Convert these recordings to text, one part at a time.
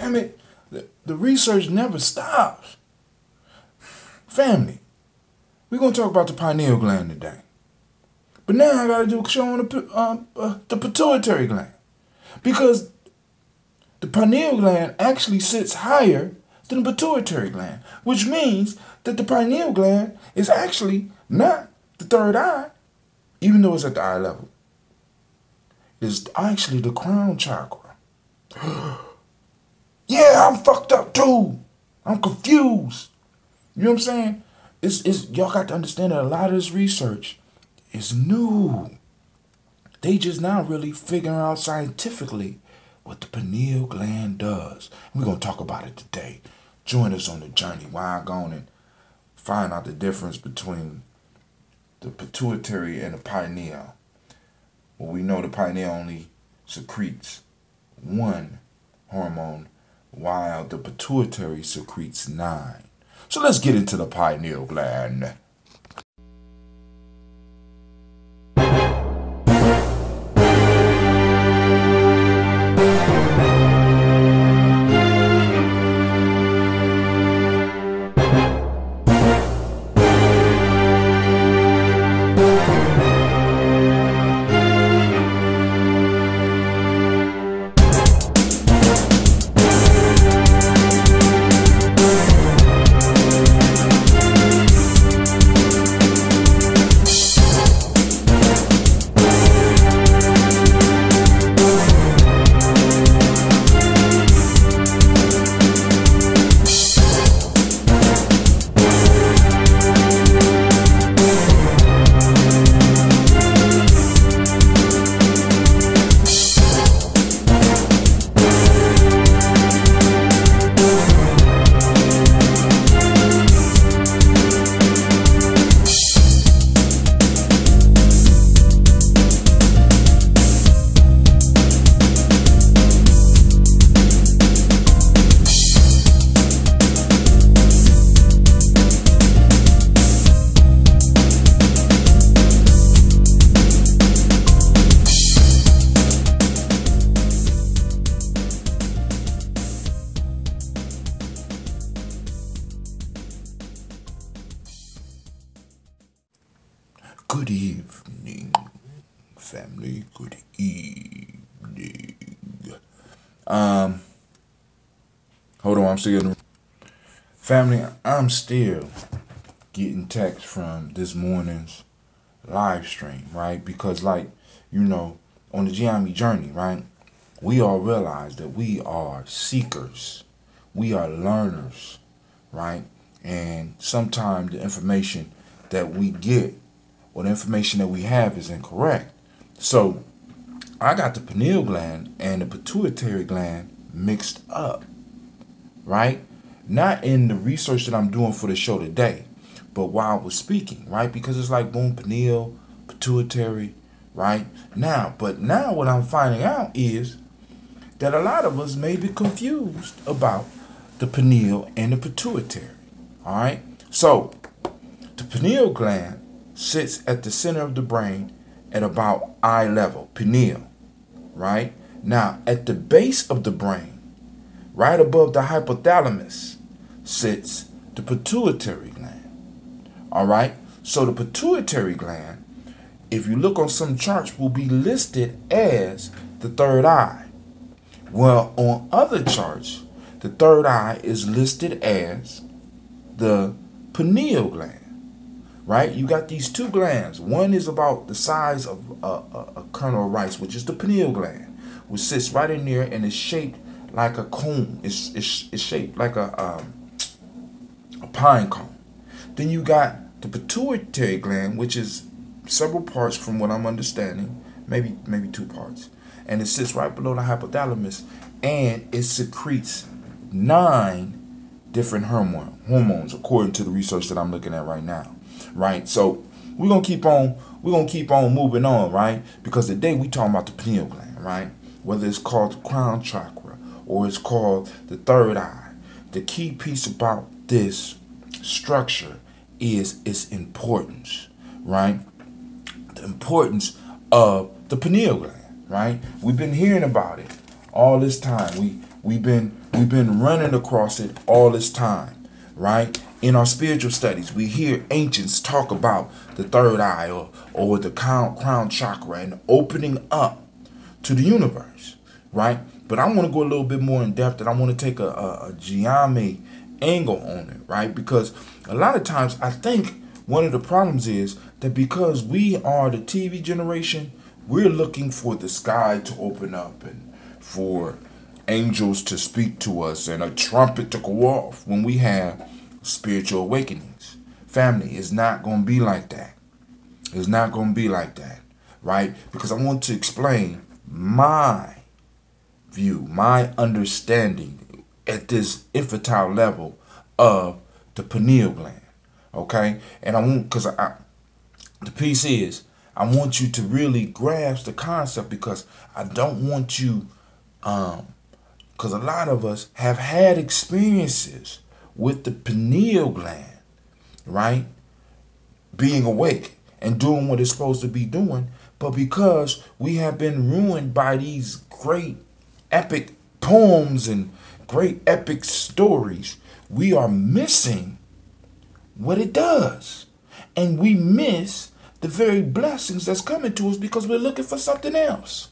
Damn it, the, the research never stops. Family, we're gonna talk about the pineal gland today. But now I gotta do a show on the, uh, uh, the pituitary gland. Because the pineal gland actually sits higher than the pituitary gland, which means that the pineal gland is actually not the third eye, even though it's at the eye level. It's actually the crown chakra. yeah, I'm fucked up too. I'm confused. You know what I'm saying? It's, it's y'all got to understand that a lot of this research is new. They just now really figuring out scientifically what the pineal gland does. We're gonna talk about it today. Join us on the journey. Why I'm going and find out the difference between the pituitary and the pineal. Well, we know the pineal only secretes one hormone, while the pituitary secretes nine. So let's get into the pineal gland. Good evening, family. Good evening. Um, hold on, I'm still getting family. I'm still getting text from this morning's live stream, right? Because, like, you know, on the Gye Nyame journey, right? We all realize that we are seekers, we are learners, right? And sometimes the information that we get or the information that we have is incorrect. So I got the pineal gland and the pituitary gland mixed up, right? Not in the research that I'm doing for the show today, but while I was speaking, right? Because it's like boom, pineal, pituitary, right? Now, but now what I'm finding out is that a lot of us may be confused about the pineal and the pituitary, all right? So the pineal gland sits at the center of the brain at about eye level, pineal, right? Now, at the base of the brain, right above the hypothalamus, sits the pituitary gland. All right? So the pituitary gland, if you look on some charts, will be listed as the third eye. Well, on other charts, the third eye is listed as the pineal gland right? You got these two glands. One is about the size of a, a, a, kernel of rice, which is the pineal gland, which sits right in there and is shaped like a cone. It's, it's, it's shaped like a, um, a pine cone. Then you got the pituitary gland, which is several parts from what I'm understanding, maybe maybe two parts, and it sits right below the hypothalamus, and it secretes nine different hormone, hormones according to the research that I'm looking at right now right? So we're gonna keep on we're gonna keep on moving on, right? Because today we talking about the pineal gland, right? Whether it's called the crown chakra or it's called the third eye. The key piece about this structure is its importance, right? The importance of the pineal gland, right? We've been hearing about it all this time. We we've been We've been running across it all this time, right? In our spiritual studies, we hear ancients talk about the third eye or, or the crown, crown chakra and opening up to the universe, right? But I want to go a little bit more in depth and I want to take a, a, a angle on it, right? Because a lot of times I think one of the problems is that because we are the TV generation, we're looking for the sky to open up and for angels to speak to us and a trumpet to go off when we have spiritual awakenings. Family is not going to be like that. It's not going to be like that, right? Because I want to explain my view, my understanding at this infantile level of the pineal gland. Okay? And I want, because I, the piece is, I want you to really grasp the concept because I don't want you, um, because a lot of us have had experiences with the pineal gland, right? Being awake and doing what it's supposed to be doing. But because we have been ruined by these great epic poems and great epic stories, we are missing what it does. And we miss the very blessings that's coming to us because we're looking for something else.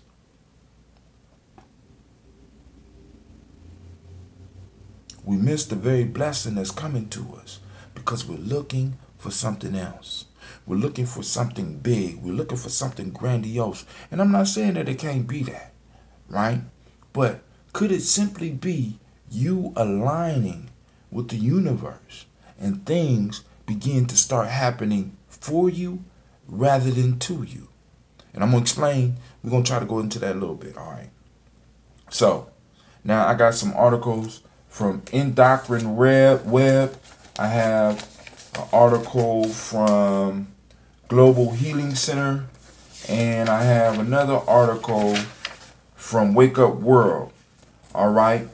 We miss the very blessing that's coming to us because we're looking for something else. We're looking for something big. We're looking for something grandiose. And I'm not saying that it can't be that, right? But could it simply be you aligning with the universe and things begin to start happening for you rather than to you? And I'm going to explain. We're going to try to go into that a little bit, all right? So, now I got some articles from Endocrine Web. I have an article from Global Healing Center, and I have another article from Wake Up World. All right.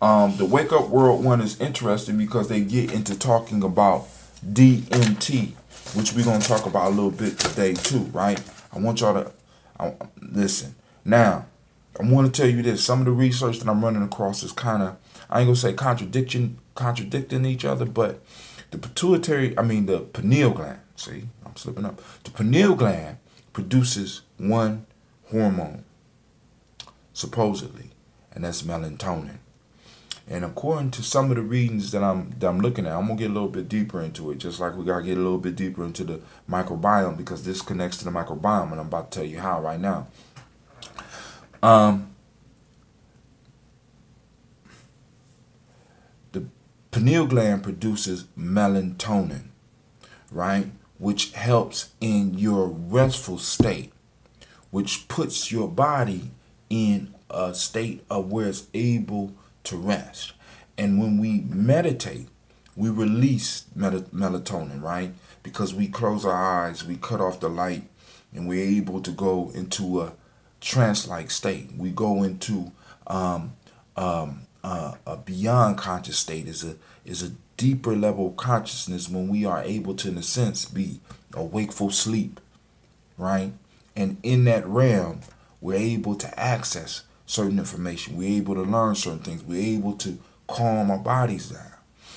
Um, the Wake Up World one is interesting because they get into talking about DMT, which we're going to talk about a little bit today too, right? I want y'all to I, listen. Now, I want to tell you this. Some of the research that I'm running across is kind of, I ain't to say contradiction, contradicting each other, but the pituitary, I mean the pineal gland, see, I'm slipping up. The pineal gland produces one hormone, supposedly, and that's melatonin. And according to some of the readings that I'm that I'm looking at, I'm gonna get a little bit deeper into it, just like we gotta get a little bit deeper into the microbiome because this connects to the microbiome, and I'm about to tell you how right now. Um, the pineal gland produces melatonin, right, which helps in your restful state, which puts your body in a state of where it's able to rest. And when we meditate, we release melatonin, right? Because we close our eyes, we cut off the light, and we're able to go into a trance-like state. We go into um, um, uh, a beyond conscious state. is a is a deeper level of consciousness when we are able to, in a sense, be a wakeful sleep, right? And in that realm, we're able to access certain information. We're able to learn certain things. We're able to calm our bodies down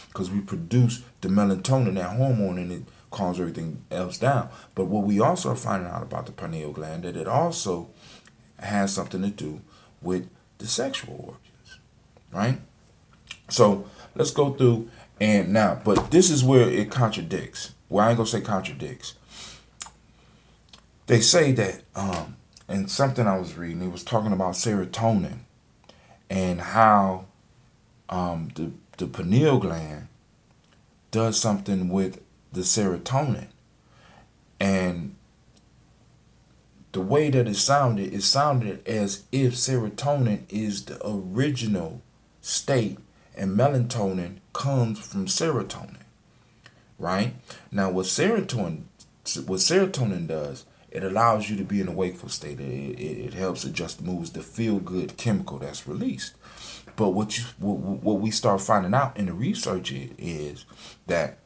because we produce the melatonin, that hormone, and it calms everything else down. But what we also are finding out about the pineal gland that it also has something to do with the sexual organs, right? So let's go through and now, but this is where it contradicts. Well, I ain't gonna say contradicts. They say that um, and something I was reading, it was talking about serotonin and how um, the, the pineal gland does something with the serotonin. And the way that it sounded, it sounded as if serotonin is the original state and melatonin comes from serotonin. Right? Now what serotonin what serotonin does it allows you to be in a wakeful state. It, it, it helps adjust the the feel good chemical that's released. But what you what, what we start finding out in the research is that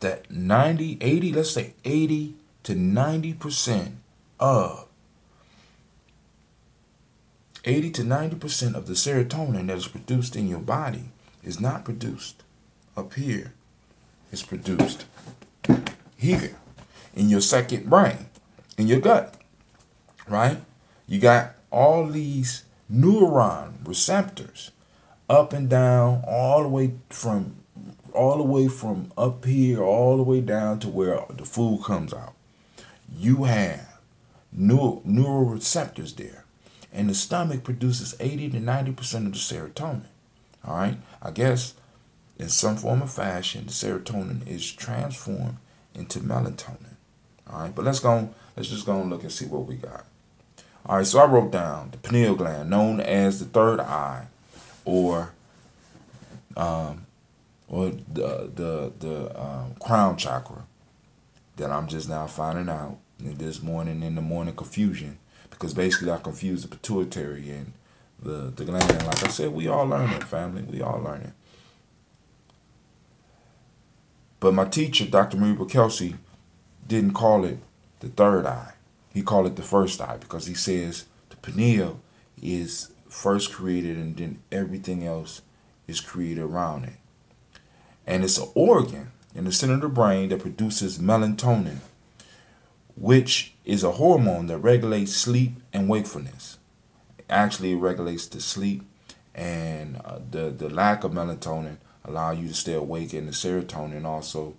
that 90, 80, let's say 80 to 90% of 80 to 90% of the serotonin that is produced in your body is not produced up here. It's produced here in your second brain, in your gut, right? You got all these neuron receptors up and down, all the way from all the way from up here, all the way down to where the food comes out. You have neural, neural receptors there. And the stomach produces 80 to 90% of the serotonin. All right. I guess in some form or fashion, the serotonin is transformed into melatonin. All right. But let's go. Let's just go and look and see what we got. All right. So I wrote down the pineal gland, known as the third eye, or um, or the the the um, crown chakra. That I'm just now finding out this morning in the morning confusion because basically I confused the pituitary and the, the gland. Like I said, we all learning, family. We all learning. But my teacher, Dr. Mariba Kelsey, didn't call it the third eye. He called it the first eye because he says the pineal is first created and then everything else is created around it. And it's an organ in the center of the brain that produces melatonin which is a hormone that regulates sleep and wakefulness. Actually, it regulates the sleep and uh, the the lack of melatonin allow you to stay awake, and the serotonin also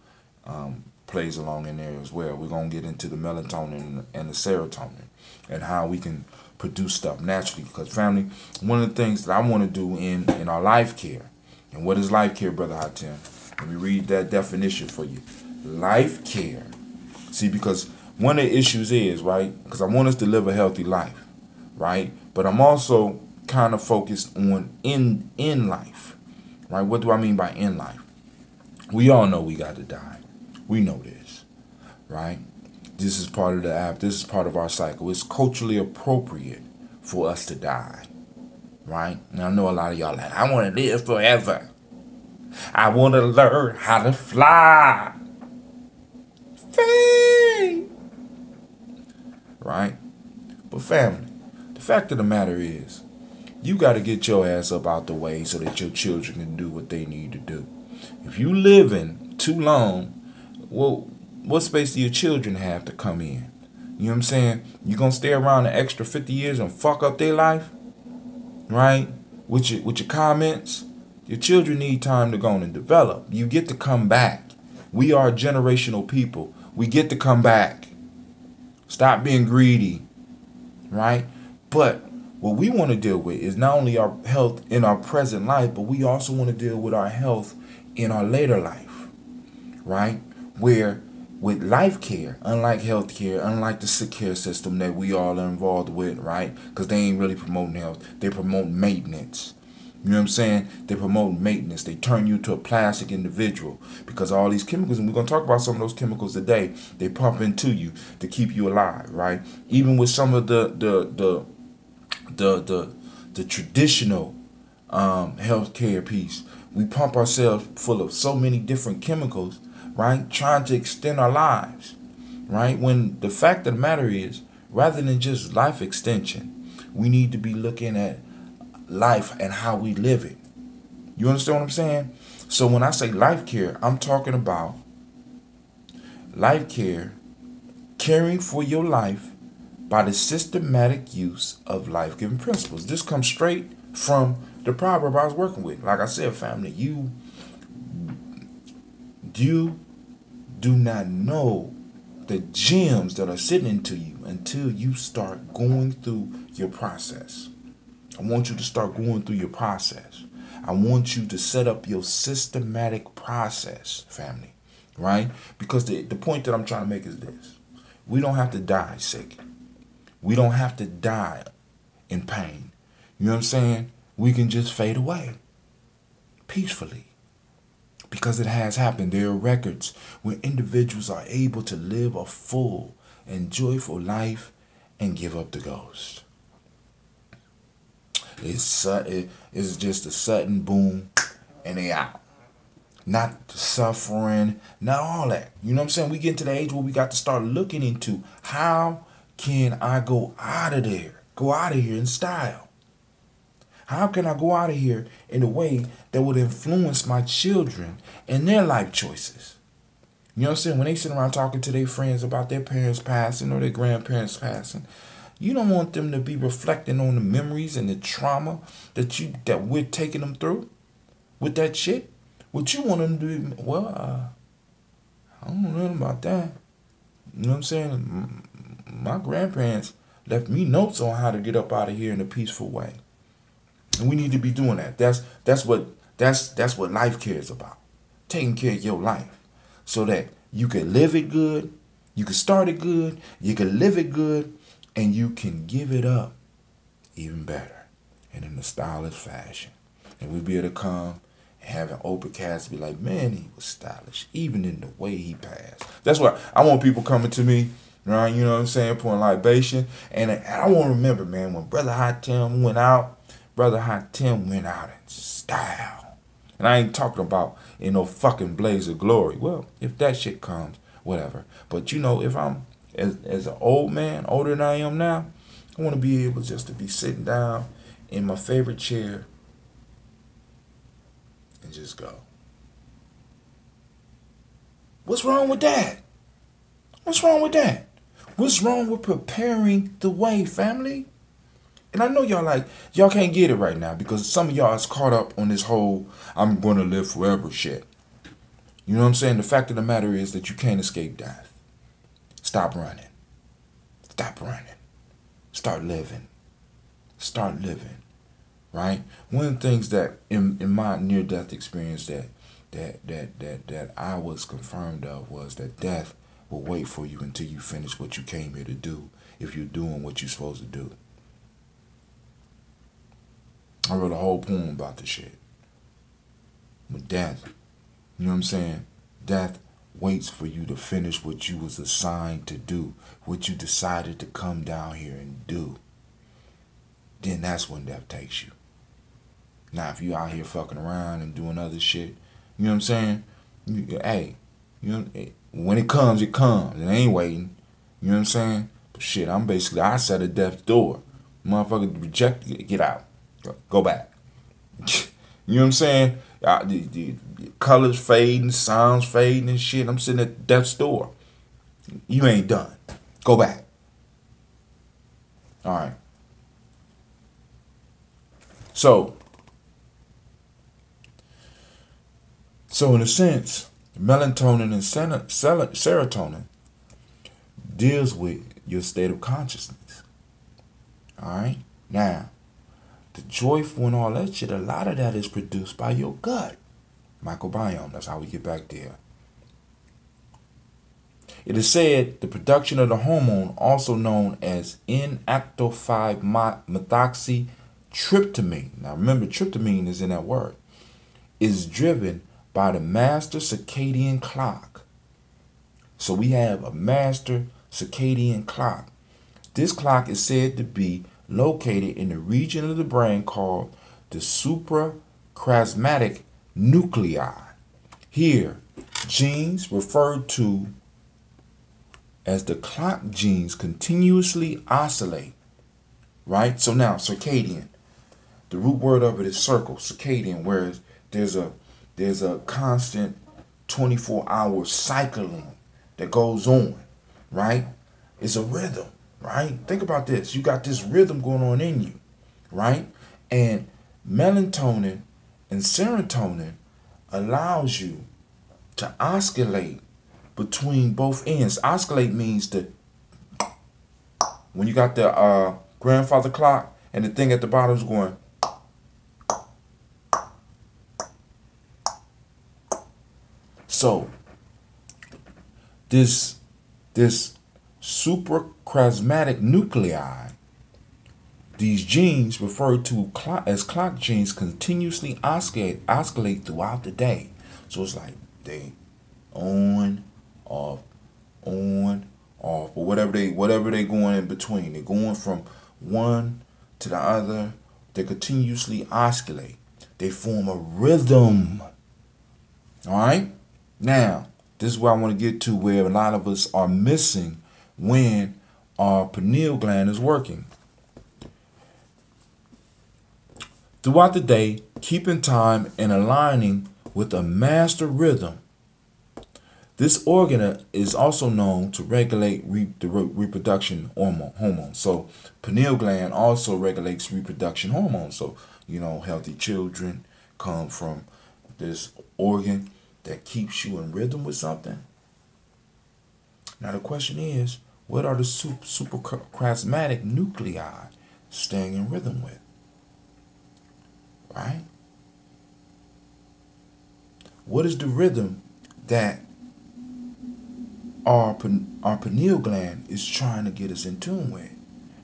um, plays along in there as well. We're gonna get into the melatonin and the serotonin and how we can produce stuff naturally. Because family, one of the things that I want to do in in our life care, and what is life care, brother Haatim? Let me read that definition for you. Life care. See, because one of the issues is, right, because I want us to live a healthy life, right? But I'm also kind of focused on in in life, right? What do I mean by in life? We all know we got to die. We know this, right? This is part of the app. This is part of our cycle. It's culturally appropriate for us to die, right? And I know a lot of y'all like, I want to live forever. I want to learn how to fly. Fame right? But family, the fact of the matter is, you got to get your ass up out the way so that your children can do what they need to do. If you living too long, well, what space do your children have to come in? You know what I'm saying? You gonna stay around an extra 50 years and fuck up their life? Right? With your with your comments? Your children need time to go and develop. You get to come back. We are generational people. We get to come back. Stop being greedy, right? But what we want to deal with is not only our health in our present life, but we also want to deal with our health in our later life, right? Where with life care, unlike health care, unlike the sick care system that we all are involved with, right? Because they ain't really promoting health, they promote maintenance. You know what I'm saying? They promote maintenance. They turn you to a plastic individual because all these chemicals, and we're gonna talk about some of those chemicals today. They pump into you to keep you alive, right? Even with some of the the the the the, the traditional um, healthcare piece, we pump ourselves full of so many different chemicals, right? Trying to extend our lives, right? When the fact of the matter is, rather than just life extension, we need to be looking at life and how we live it. You understand what I'm saying? So when I say life care, I'm talking about life care, caring for your life by the systematic use of life giving principles. This comes straight from the proverb I was working with. Like I said, family, you you do not know the gems that are sitting into you until you start going through your process. I want you to start going through your process. I want you to set up your systematic process, family, right? Because the, the point that I'm trying to make is this we don't have to die sick, we don't have to die in pain. You know what I'm saying? We can just fade away peacefully. Because it has happened. There are records where individuals are able to live a full and joyful life and give up the ghost. It's it's just a sudden boom, and they out. Not suffering, not all that. You know what I'm saying? We get to the age where we got to start looking into how can I go out of there, go out of here in style. How can I go out of here in a way that would influence my children and their life choices? You know what I'm saying? When they sit around talking to their friends about their parents passing or their grandparents passing, you don't want them to be reflecting on the memories and the trauma that you that we're taking them through with that shit. What you want them to do? Well, uh, I don't know about that. You know what I'm saying? My grandparents left me notes on how to get up out of here in a peaceful way, and we need to be doing that. That's that's what that's that's what life cares about. Taking care of your life, so that you can live it good, you can start it good, you can live it good, and you can give it up even better and in a stylish fashion. And we'll be able to come and have an open cast be like, man, he was stylish, even in the way he passed. That's why I want people coming to me, right? You know what I'm saying? Pouring libation. And I want to remember, man, when Brother Haatim went out, Brother Haatim went out in style. And I ain't talking about in no fucking blaze of glory. Well, if that shit comes, whatever. But you know, if I'm as, as an old man, older than I am now, I want to be able just to be sitting down in my favorite chair and just go. What's wrong with that? What's wrong with that? What's wrong with preparing the way, family? And I know y'all like y'all can't get it right now because some of y'all is caught up on this whole I'm gonna live forever shit. You know what I'm saying? The fact of the matter is that you can't escape death. Stop running. Stop running. Start living. Start living. Right? One of the things that in, in my near death experience that that that that that I was confirmed of was that death will wait for you until you finish what you came here to do if you're doing what you're supposed to do. I wrote a whole poem about this shit. With death. You know what I'm saying? Death waits for you to finish what you was assigned to do, what you decided to come down here and do. Then that's when death takes you. Now, if you out here fucking around and doing other shit, you know what I'm saying? You, hey, you know, when it comes, it comes. It ain't waiting. You know what I'm saying? But shit, I'm basically, I set a death door. Motherfucker reject, get out. Go back. you know what I'm saying? Uh, the, the, colors fading, sounds fading and shit. I'm sitting at death's door. You ain't done. Go back. All right. So, so in a sense, melatonin and serotonin deals with your state of consciousness. All right. Now, the joyful and all that shit, a lot of that is produced by your gut microbiome. That's how we get back there. It is said the production of the hormone, also known as N-acetylphi methoxytryptamine. Now remember, tryptamine is in that word. Is driven by the master circadian clock. So we have a master circadian clock. This clock is said to be located in the region of the brain called the suprachiasmatic nuclei. Here, genes referred to as the clock genes continuously oscillate. Right? So now circadian. The root word of it is circle, circadian, whereas there's a there's a constant 24 hour cycling that goes on, right? It's a rhythm, right? Think about this. You got this rhythm going on in you, right? And melatonin and serotonin allows you to oscillate between both ends. Oscillate means that when you got the uh, grandfather clock and the thing at the bottom is going. So this this suprachiasmatic nuclei these genes, referred to as clock genes, continuously oscillate, oscillate throughout the day. So it's like they on, off, on, off, or whatever they whatever they going in between. They're going from one to the other. They continuously oscillate. They form a rhythm. All right. Now, this is where I want to get to where a lot of us are missing when our pineal gland is working. Throughout the day, keeping time and aligning with a master rhythm. This organ is also known to regulate re- the re- reproduction hormone, hormones. So, pineal gland also regulates reproduction hormones. So, you know, healthy children come from this organ that keeps you in rhythm with something. Now, the question is what are the super, nuclei staying in rhythm with? Right? What is the rhythm that our, our pineal gland is trying to get us in tune with?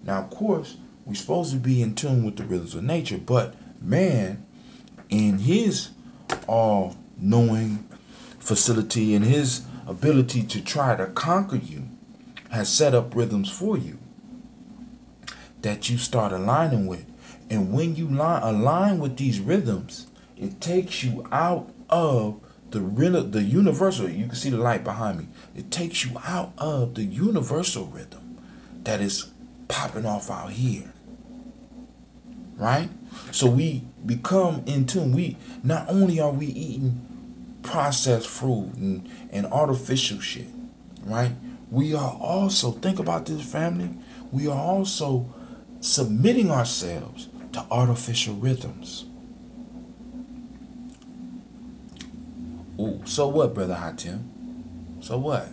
Now, of course, we're supposed to be in tune with the rhythms of nature, but man, in his all knowing facility and his ability to try to conquer you, has set up rhythms for you that you start aligning with. And when you line, align with these rhythms, it takes you out of the the universal. You can see the light behind me. It takes you out of the universal rhythm that is popping off out here. Right? So we become in tune. We not only are we eating processed fruit and, and artificial shit, right? We are also, think about this family, we are also submitting ourselves to artificial rhythms. Ooh, so what, Brother Haatim? So what?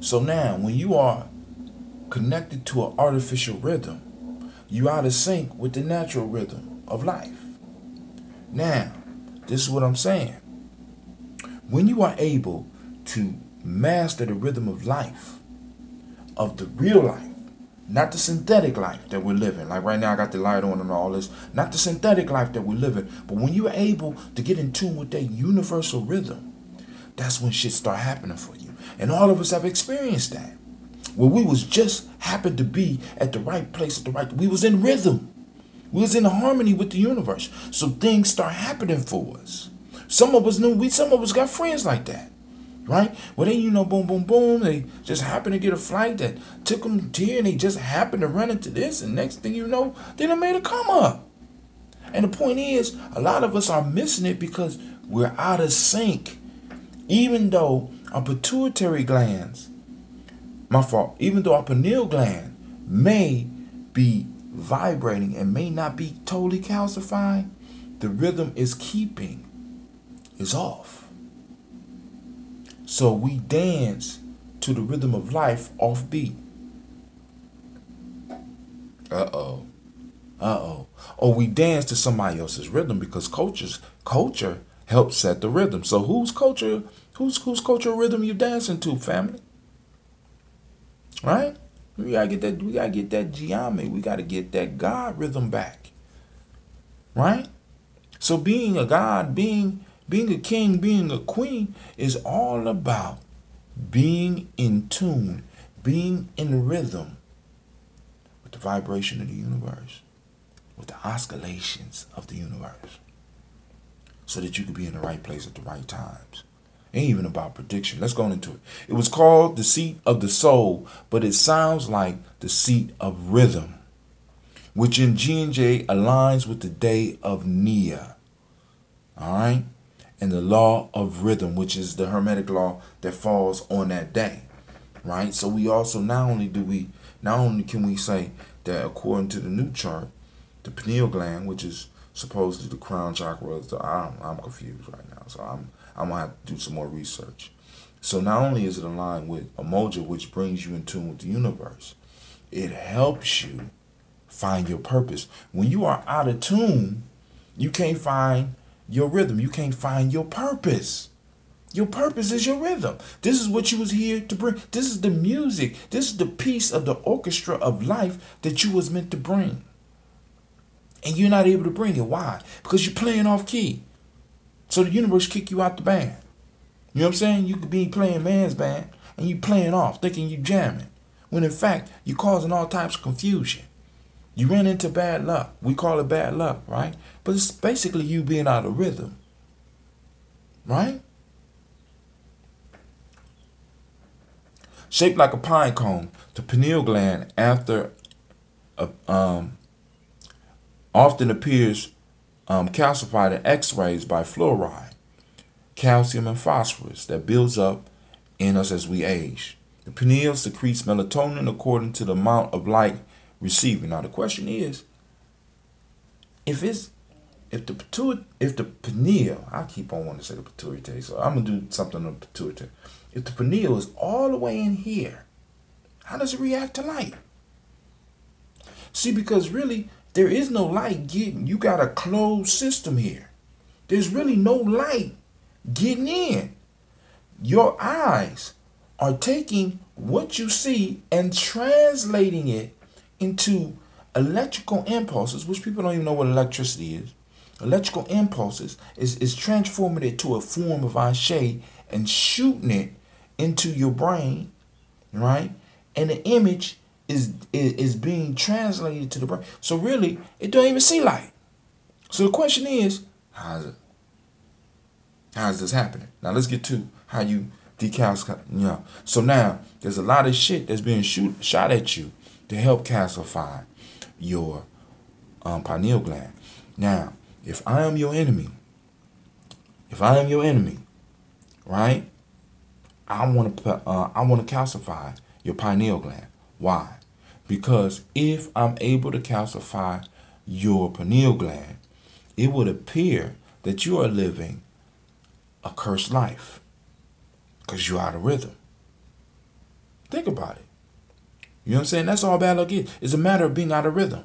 So now, when you are connected to an artificial rhythm, you out of sync with the natural rhythm of life. Now, this is what I'm saying. When you are able to master the rhythm of life, of the real life, not the synthetic life that we're living. Like right now, I got the light on and all this. Not the synthetic life that we're living. But when you're able to get in tune with that universal rhythm, that's when shit start happening for you. And all of us have experienced that. Where we was just happened to be at the right place at the right. We was in rhythm. We was in harmony with the universe. So things start happening for us. Some of us knew we. Some of us got friends like that right? Well, then you know, boom, boom, boom. They just happened to get a flight that took them here, and they just happened to run into this, and next thing you know, they done made a come up. And the point is, a lot of us are missing it because we're out of sync. Even though our pituitary glands, my fault, even though our pineal gland may be vibrating and may not be totally calcified, the rhythm is keeping is off. So we dance to the rhythm of life off beat. Uh oh. Uh oh. Or we dance to somebody else's rhythm because cultures culture helps set the rhythm. So whose culture whose whose cultural rhythm you dancing to, family? Right? We gotta get that we gotta get that geometry. We gotta get that God rhythm back. Right? So being a God, being being a king, being a queen is all about being in tune, being in rhythm with the vibration of the universe, with the oscillations of the universe, so that you can be in the right place at the right times. Ain't even about prediction. Let's go into it. It was called the seat of the soul, but it sounds like the seat of rhythm, which in G and J aligns with the day of Nia. All right and the law of rhythm, which is the hermetic law that falls on that day. Right? So we also not only do we not only can we say that according to the new chart, the pineal gland, which is supposedly the crown chakra, the, I'm, I'm confused right now. So I'm I'm gonna have to do some more research. So not only is it aligned with Umoja, which brings you in tune with the universe, it helps you find your purpose. When you are out of tune, you can't find your rhythm. You can't find your purpose. Your purpose is your rhythm. This is what you was here to bring. This is the music. This is the piece of the orchestra of life that you was meant to bring. And you're not able to bring it. Why? Because you're playing off key. So the universe kick you out the band. You know what I'm saying? You could be playing man's band and you playing off, thinking you jamming. When in fact, you're causing all types of confusion. You ran into bad luck. We call it bad luck, right? But it's basically you being out of rhythm. Right? Shaped like a pine cone, the pineal gland after uh, um, often appears um, calcified in X-rays by fluoride, calcium and phosphorus that builds up in us as we age. The pineal secretes melatonin according to the amount of light receiving. Now the question is, if it's if the pituitary, if the pineal, I keep on wanting to say the pituitary, so I'm gonna do something on the pituitary. If the pineal is all the way in here, how does it react to light? See, because really there is no light getting. You got a closed system here. There's really no light getting in. Your eyes are taking what you see and translating it into electrical impulses, which people don't even know what electricity is. Electrical impulses is, is transforming it to a form of Ashe and shooting it into your brain, right? And the image is, is is being translated to the brain. So really, it don't even see light. So the question is, how's it? How is this happening? Now let's get to how you decalcify. Know. So now there's a lot of shit that's being shoot shot at you to help calcify your um, pineal gland. Now, if I am your enemy, if I am your enemy, right? I want to uh, I want to calcify your pineal gland. Why? Because if I'm able to calcify your pineal gland, it would appear that you are living a cursed life because you're out of rhythm. Think about it. You know what I'm saying? That's all bad luck is. It's a matter of being out of rhythm.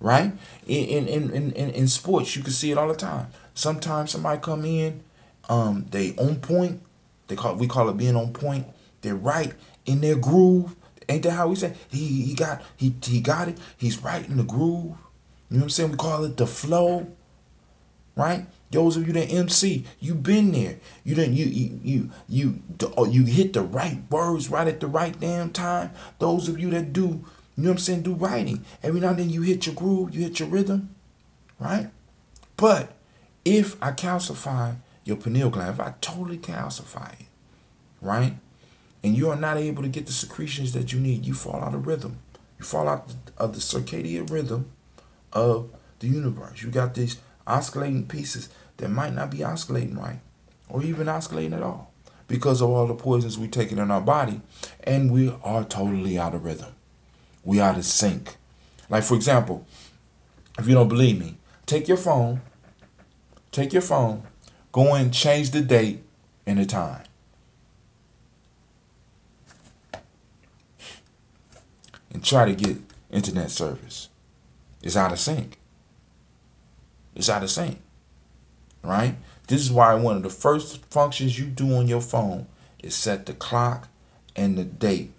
Right? In in, in, in, in sports, you can see it all the time. Sometimes somebody come in, um, they on point. They call we call it being on point. They're right in their groove. Ain't that how we say? He he got he he got it. He's right in the groove. You know what I'm saying? We call it the flow. Right? Those of you that MC, you been there. You didn't you you you you you hit the right words right at the right damn time. Those of you that do, you know what I'm saying, do writing. Every now and then you hit your groove, you hit your rhythm, right? But if I calcify your pineal gland, if I totally calcify it, right? And you are not able to get the secretions that you need, you fall out of rhythm. You fall out of the circadian rhythm of the universe. You got these oscillating pieces that might not be oscillating right or even oscillating at all because of all the poisons we're taking in our body and we are totally out of rhythm. We out of sync. Like for example, if you don't believe me, take your phone, take your phone, go and change the date and the time. And try to get internet service. It's out of sync. It's out of sync right? This is why one of the first functions you do on your phone is set the clock and the date.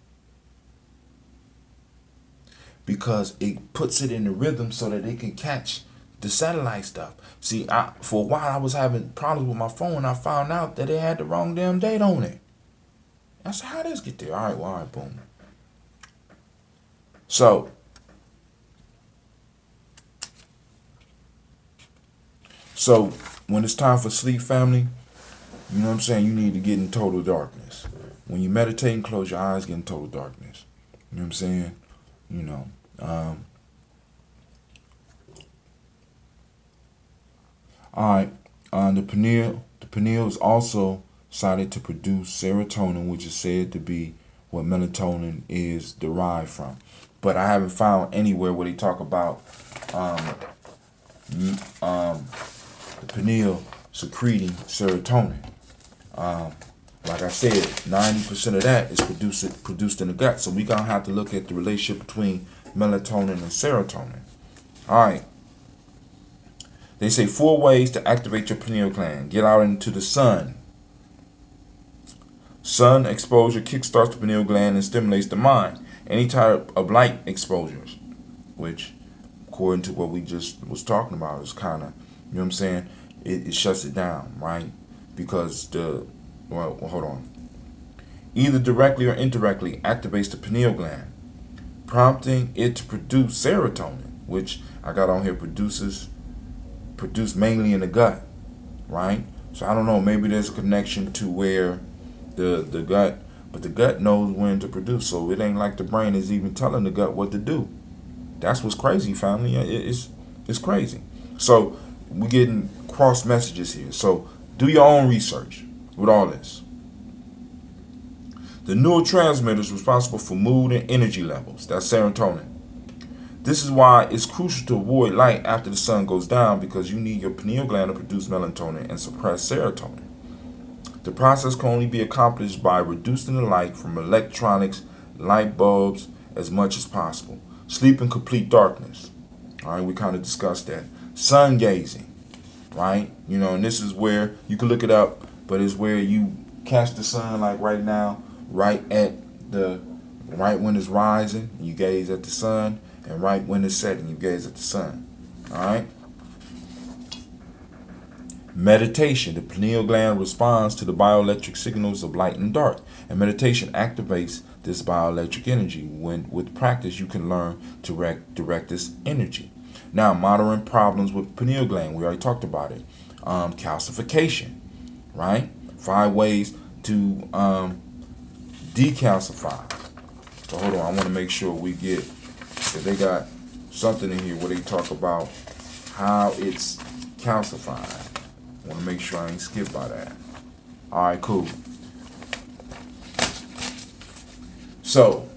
Because it puts it in the rhythm so that it can catch the satellite stuff. See, I, for a while I was having problems with my phone. I found out that it had the wrong damn date on it. I said, how does get there? All right, well, all right, boom. So, so when it's time for sleep, family, you know what I'm saying? You need to get in total darkness. When you meditate and close your eyes, get in total darkness. You know what I'm saying? You know. Um, all right. Uh, the pineal, the pineal is also cited to produce serotonin, which is said to be what melatonin is derived from. But I haven't found anywhere where they talk about um, um, the pineal secreting serotonin. Um, like I said, 90% of that is produced, produced in the gut. So we're going to have to look at the relationship between melatonin and serotonin. All right. They say four ways to activate your pineal gland. Get out into the sun. Sun exposure kickstarts the pineal gland and stimulates the mind. Any type of light exposures, which, according to what we just was talking about, is kind of you know what I'm saying? It, it shuts it down, right? Because the, well, hold on. Either directly or indirectly activates the pineal gland, prompting it to produce serotonin, which I got on here produces, produced mainly in the gut, right? So I don't know, maybe there's a connection to where the, the gut, but the gut knows when to produce. So it ain't like the brain is even telling the gut what to do. That's what's crazy, family. It's, it's crazy. So we're getting cross messages here. So do your own research with all this. The neurotransmitter is responsible for mood and energy levels. That's serotonin. This is why it's crucial to avoid light after the sun goes down because you need your pineal gland to produce melatonin and suppress serotonin. The process can only be accomplished by reducing the light from electronics, light bulbs, as much as possible. Sleep in complete darkness. All right, we kind of discussed that. Sun gazing, right? You know, and this is where you can look it up, but it's where you catch the sun, like right now, right at the right when it's rising, you gaze at the sun, and right when it's setting, you gaze at the sun. All right. Meditation. The pineal gland responds to the bioelectric signals of light and dark, and meditation activates this bioelectric energy. When with practice, you can learn to direct, direct this energy. Now, modern problems with pineal gland. We already talked about it. Um, calcification, right? Five ways to um, decalcify. So hold on, I want to make sure we get that they got something in here where they talk about how it's calcified. I want to make sure I ain't skip by that. All right, cool. So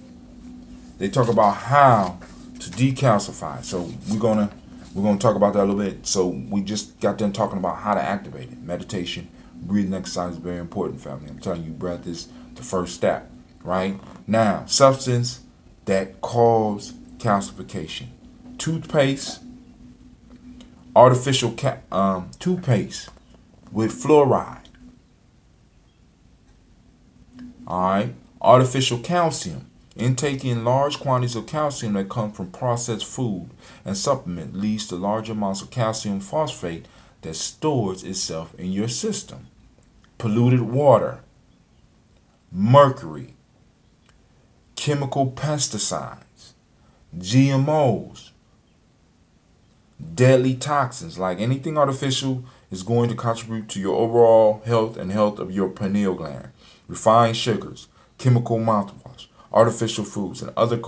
they talk about how to decalcify. So we're gonna we're gonna talk about that a little bit. So we just got done talking about how to activate it. Meditation, breathing exercise is very important, family. I'm telling you, breath is the first step, right? Now, substance that cause calcification. Toothpaste, artificial ca- um, toothpaste with fluoride. All right, artificial calcium. Intaking large quantities of calcium that come from processed food and supplement leads to large amounts of calcium phosphate that stores itself in your system. Polluted water, mercury, chemical pesticides, GMOs, deadly toxins like anything artificial is going to contribute to your overall health and health of your pineal gland. Refined sugars, chemical mouthwash, artificial foods, and other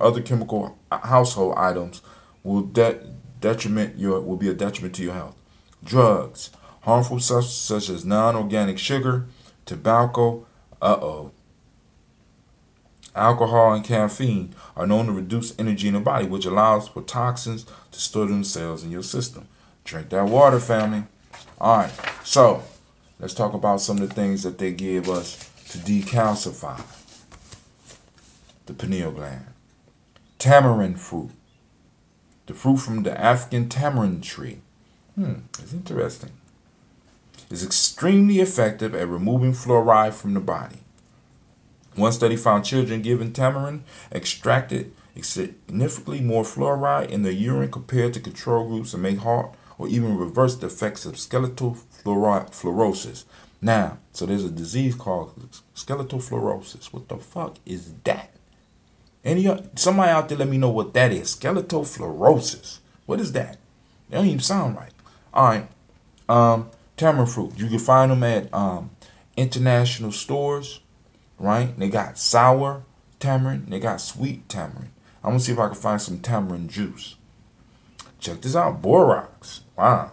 other chemical uh, household items will de- detriment your will be a detriment to your health. Drugs, harmful substances such as non-organic sugar, tobacco, uh-oh, alcohol, and caffeine are known to reduce energy in the body, which allows for toxins to store themselves in your system. Drink that water, family. All right, so let's talk about some of the things that they give us to decalcify the pineal gland. Tamarind fruit, the fruit from the African tamarind tree. Hmm, it's interesting. Is extremely effective at removing fluoride from the body. One study found children given tamarind extracted significantly more fluoride in their urine compared to control groups and may halt or even reverse the effects of skeletal fluorosis. Now, so there's a disease called skeletal fluorosis. What the fuck is that? Any somebody out there let me know what that is. Skeletal fluorosis. What is that? They don't even sound right. All right. Um, tamarind fruit. You can find them at um, international stores, right? They got sour tamarind. They got sweet tamarind. I'm gonna see if I can find some tamarind juice. Check this out. Borax. Wow.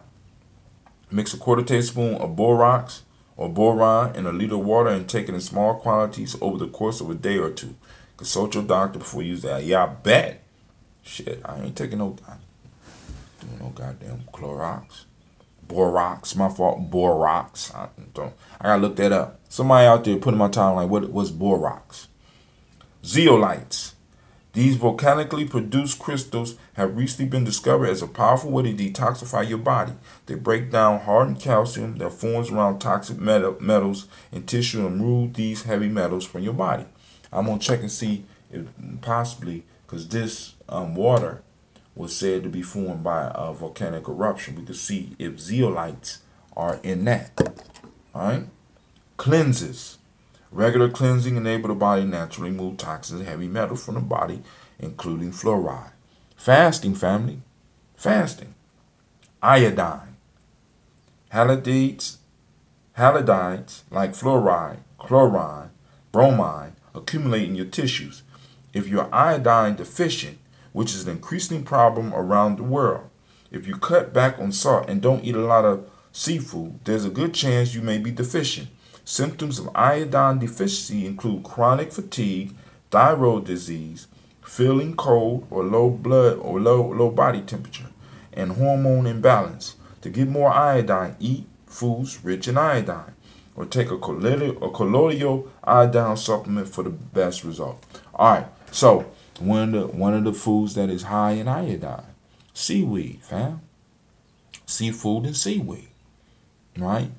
Mix a quarter teaspoon of borax or boron in a liter of water and take it in small quantities over the course of a day or two. Consult your doctor before you use that. Yeah, I bet. Shit, I ain't taking no, doing no goddamn Clorox. Borax, my fault. Borax. I don't. I gotta look that up. Somebody out there putting my timeline. What was borax? Zeolites. These volcanically produced crystals have recently been discovered as a powerful way to detoxify your body. They break down hardened calcium that forms around toxic metal, metals and tissue and remove these heavy metals from your body. I'm to check and see if possibly, because this um, water was said to be formed by a volcanic eruption. We could see if zeolites are in that. All right? Cleanses. Regular cleansing enable the body naturally move toxins and heavy metals from the body, including fluoride. Fasting, family. Fasting. Iodine. Halides, halides like fluoride, chloride, bromine accumulate in your tissues. If you're iodine deficient, which is an increasing problem around the world, If you cut back on salt and don't eat a lot of seafood, there's a good chance you may be deficient. Symptoms of iodine deficiency include chronic fatigue, thyroid disease, feeling cold or low blood or low, low body temperature, and hormone imbalance. To get more iodine, eat foods rich in iodine or take a colloidal, a colloidal iodine supplement for the best result. All right, so one of the one of the foods that is high in iodine, seaweed, fam. Seafood and seaweed, right?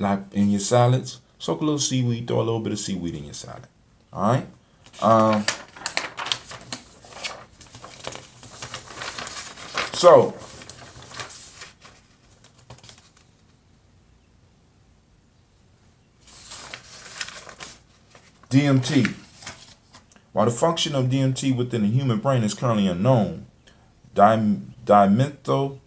Like in your salads, soak a little seaweed, throw a little bit of seaweed in your salad. All right. Um, so DMT. While the function of DMT within the human brain is currently unknown, dimethyltryptamine,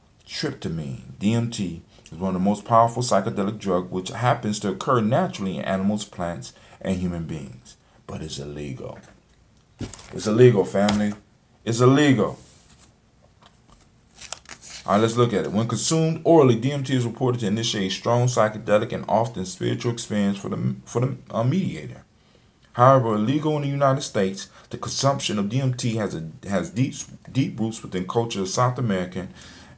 DMT, is one of the most powerful psychedelic drugs which happens to occur naturally in animals, plants, and human beings. But is illegal. It's illegal, family. It's illegal. All right, let's look at it. When consumed orally, DMT is reported to initiate strong psychedelic and often spiritual experience for the for the uh, mediator. However, illegal in the United States, the consumption of DMT has a, has deep deep roots within culture of South American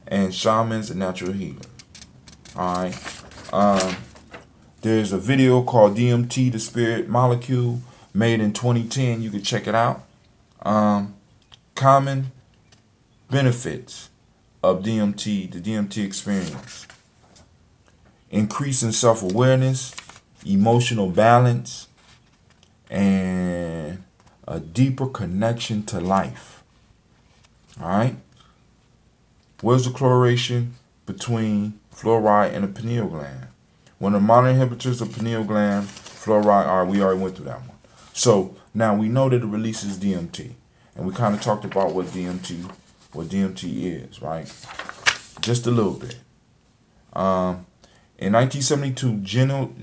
and shamans and natural healers. All right. Um, there's a video called DMT, the Spirit Molecule, made in 2010. You can check it out. Um, common benefits of DMT, the DMT experience. Increase in self-awareness, emotional balance, and a deeper connection to life. All right. Where's the correlation between fluoride and the pineal gland? When the modern inhibitors of pineal gland, fluoride are, we already went through that one. So now we know that it releases DMT. And we kind of talked about what DMT, what DMT is, right? Just a little bit. Um, in 1972,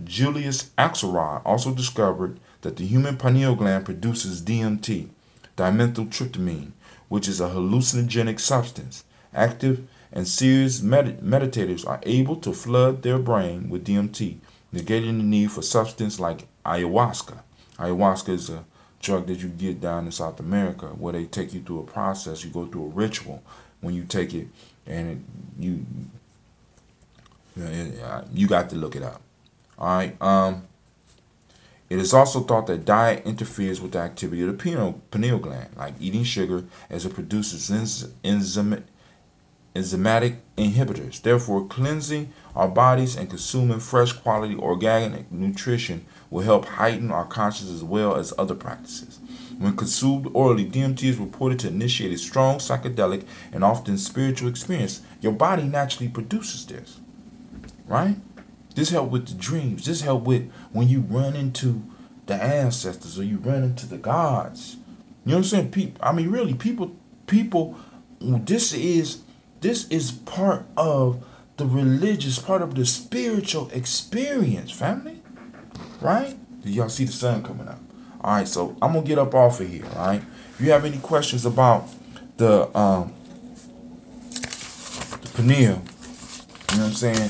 Julius Axelrod also discovered that the human pineal gland produces DMT, dimethyltryptamine, which is a hallucinogenic substance. Active and serious med- meditators are able to flood their brain with DMT, negating the need for substance like ayahuasca. Ayahuasca is a drug that you get down in South America where they take you through a process. You go through a ritual when you take it, and it, you you got to look it up. All right. Um, it is also thought that diet interferes with the activity of the pineal, gland, like eating sugar, as it produces enzyme, enzymatic inhibitors. Therefore, cleansing our bodies and consuming fresh quality organic nutrition will help heighten our consciousness as well as other practices. When consumed orally, DMT is reported to initiate a strong psychedelic and often spiritual experience. Your body naturally produces this, right? This help with the dreams. This help with when you run into the ancestors or you run into the gods. You know what I'm saying? People, I mean, really, people, people. This is this is part of the religious, part of the spiritual experience, family. Right? Do y'all see the sun coming up? All right, so I'm gonna get up off of here. All right. If you have any questions about the um the pineal, you know what I'm saying?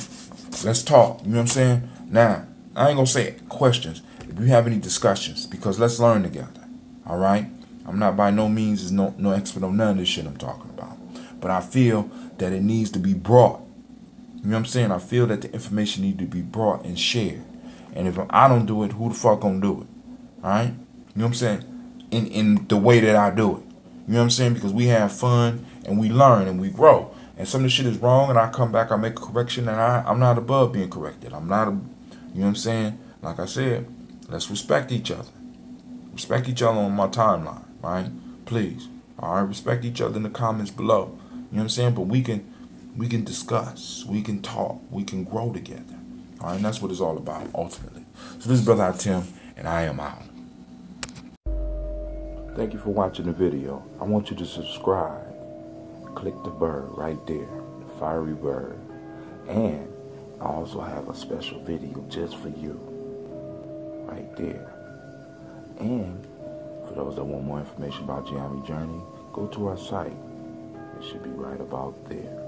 Let's talk. You know what I'm saying? Now, I ain't gonna say questions. If you have any discussions, because let's learn together. All right. I'm not by no means is no no expert on none of this shit I'm talking about. But I feel that it needs to be brought. You know what I'm saying? I feel that the information need to be brought and shared. And if I don't do it, who the fuck gonna do it? All right? You know what I'm saying? In in the way that I do it. You know what I'm saying? Because we have fun and we learn and we grow and some of the shit is wrong and I come back, I make a correction and I, I'm not above being corrected. I'm not, a, you know what I'm saying? Like I said, let's respect each other. Respect each other on my timeline, right? Please. All right, respect each other in the comments below. You know what I'm saying? But we can, we can discuss, we can talk, we can grow together. All right, and that's what it's all about ultimately. So this is Brother Tim, and I am out. Thank you for watching the video. I want you to subscribe click the bird right there, the fiery bird. And I also have a special video just for you right there. And for those that want more information about Gye Nyame Journey, go to our site. It should be right about there.